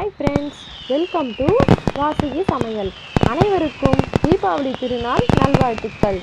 Hi friends welcome to Vasuki சமையல். அனைவருக்கும் தீபாவளி திருநாள் நல்வாழ்த்துக்கள்.